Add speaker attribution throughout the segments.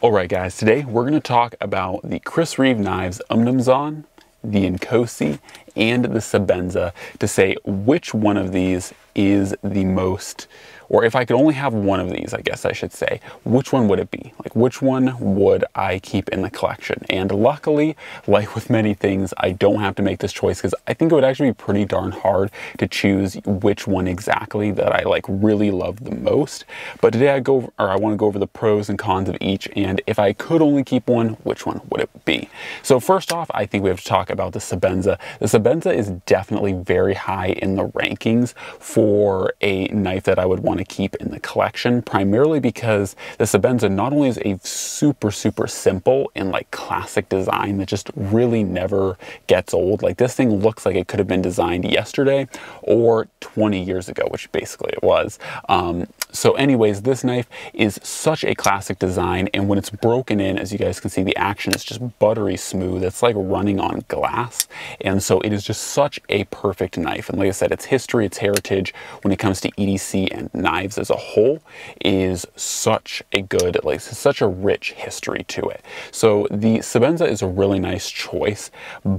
Speaker 1: Alright guys, today we're going to talk about the Chris Reeve knives Umnumzaan, the Inkosi, and the Sebenza to say which one of these is the most or if I could only have one of these, I guess I should say, which one would it be? Like, which one would I keep in the collection? And luckily, like with many things, I don't have to make this choice because I think it would actually be pretty darn hard to choose which one exactly that I like really love the most. But today I go, or I want to go over the pros and cons of each, and if I could only keep one, which one would it be? So first off, I think we have to talk about the Sebenza. The Sebenza is definitely very high in the rankings for a knife that I would want want to keep in the collection, primarily because the Sebenza not only is a super, super simple and like classic design that just really never gets old. Like this thing looks like it could have been designed yesterday or 20 years ago, which basically it was. Um, so anyways, this knife is such a classic design. And when it's broken in, as you guys can see, the action is just buttery smooth. It's like running on glass. And so it is just such a perfect knife. And like I said, its history, its heritage when it comes to EDC and knives as a whole is such a good, like such a rich history to it. So the Sebenza is a really nice choice,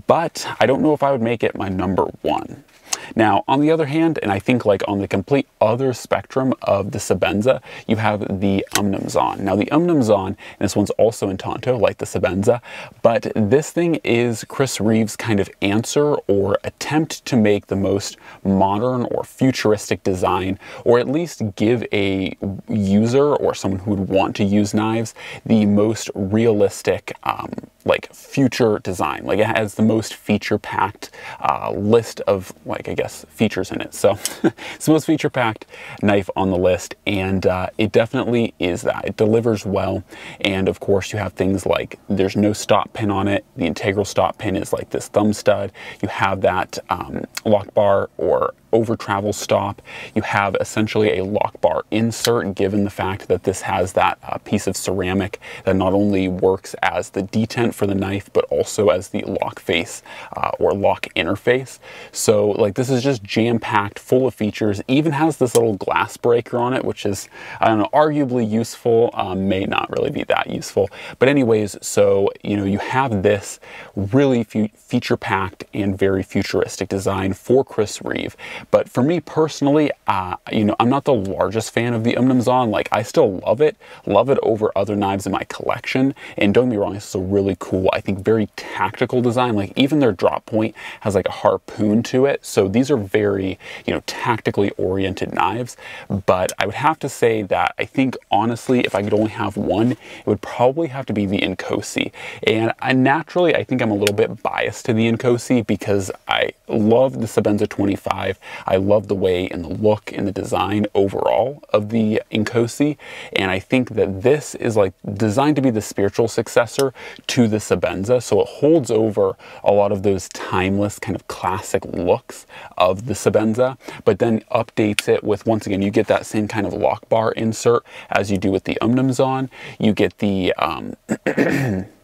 Speaker 1: but I don't know if I would make it my number one. Now, on the other hand, and I think like on the complete other spectrum of the Sebenza, you have the Umnumzaan. Now, the Umnumzaan, and this one's also in Tanto, like the Sebenza, but this thing is Chris Reeve's kind of answer or attempt to make the most modern or futuristic design, or at least give a user or someone who would want to use knives the most realistic um, like future design. Like it has the most feature packed uh, list of like, I guess, features in it. So it's the most feature packed knife on the list. And uh, it definitely is that. It delivers well. And of course you have things like there's no stop pin on it. The integral stop pin is like this thumb stud. You have that um, lock bar or over travel stop. You have essentially a lock bar insert given the fact that this has that uh, piece of ceramic that not only works as the detent for the knife but also as the lock face uh, or lock interface. So like this is just jam-packed full of features, even has this little glass breaker on it which is I don't know arguably useful, um, may not really be that useful. But anyways, so you know you have this really feature packed and very futuristic design for Chris Reeve but for me personally, uh, you know, I'm not the largest fan of the Umnumzaan. Like, I still love it, love it over other knives in my collection. And don't me wrong, this is a really cool, I think, very tactical design. Like, even their drop point has like a harpoon to it. So these are very, you know, tactically oriented knives. But I would have to say that I think, honestly, if I could only have one, it would probably have to be the Inkosi. And I naturally, I think I'm a little bit biased to the Inkosi because I love the Sebenza 25. I love the way and the look and the design overall of the Inkosi. And I think that this is like designed to be the spiritual successor to the Sebenza. So it holds over a lot of those timeless kind of classic looks of the Sebenza, but then updates it with, once again, you get that same kind of lock bar insert as you do with the Umnumzaan. You get the, um,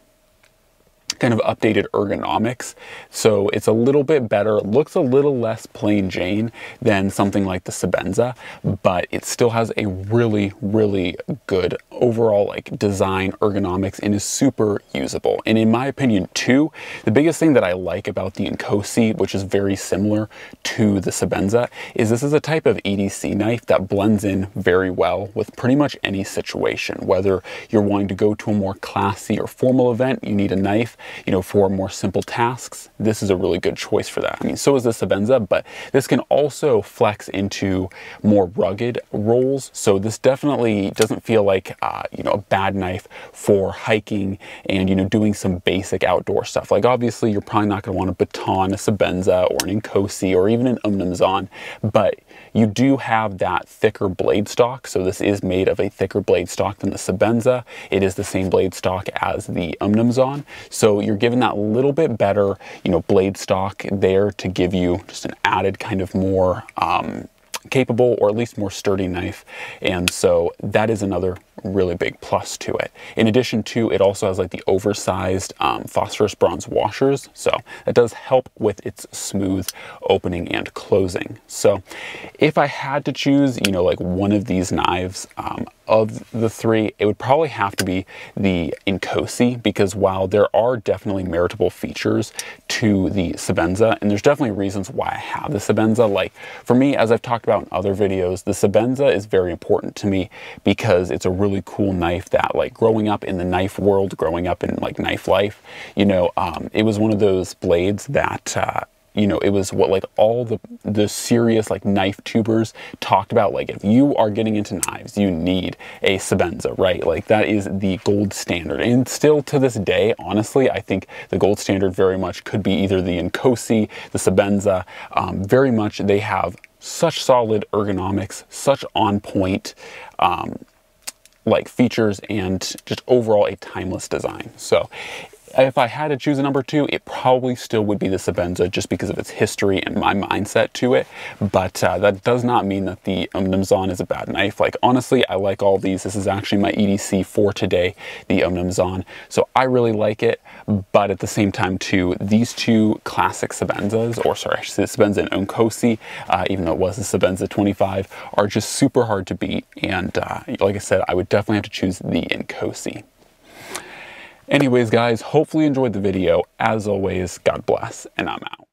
Speaker 1: kind of updated ergonomics. So it's a little bit better, it looks a little less plain Jane than something like the Sebenza, but it still has a really, really good overall like design ergonomics and is super usable. And in my opinion too, the biggest thing that I like about the Inkosi, which is very similar to the Sebenza, is this is a type of EDC knife that blends in very well with pretty much any situation. Whether you're wanting to go to a more classy or formal event, you need a knife, you know, for more simple tasks, this is a really good choice for that. I mean, so is the Sebenza, but this can also flex into more rugged roles. So this definitely doesn't feel like, uh, you know, a bad knife for hiking and, you know, doing some basic outdoor stuff. Like obviously you're probably not gonna want a baton a Sebenza or an Inkosi or even an Umnumzaan, but you do have that thicker blade stock. So this is made of a thicker blade stock than the Sebenza. It is the same blade stock as the Umnumzaan. So you're given that little bit better, you know, blade stock there to give you just an added kind of more um, capable or at least more sturdy knife. And so that is another really big plus to it. In addition to, it also has like the oversized um, phosphorus bronze washers. So that does help with its smooth opening and closing. So if I had to choose, you know, like one of these knives, um, of the three, it would probably have to be the Inkosi because while there are definitely meritable features to the Sebenza, and there's definitely reasons why I have the Sebenza, like for me, as I've talked about in other videos, the Sebenza is very important to me because it's a really cool knife that like growing up in the knife world, growing up in like knife life, you know, um, it was one of those blades that uh, you know, it was what like all the the serious like knife tubers talked about. Like if you are getting into knives, you need a Sebenza, right? Like that is the gold standard. And still to this day, honestly, I think the gold standard very much could be either the Inkosi, the Sebenza. Um, very much they have such solid ergonomics, such on point. Um, like features and just overall a timeless design. So if I had to choose a number two, it probably still would be the Sebenza just because of its history and my mindset to it. But uh, that does not mean that the Umnumzaan is a bad knife. Like honestly, I like all these. This is actually my EDC for today, the Umnumzaan. So I really like it. But at the same time too, these two classic Sebenzas, or sorry, Sebenza and Inkosi, uh, even though it was a Sebenza 25, are just super hard to beat. And uh, like I said, I would definitely have to choose the Inkosi. Anyways, guys, hopefully you enjoyed the video. As always, God bless, and I'm out.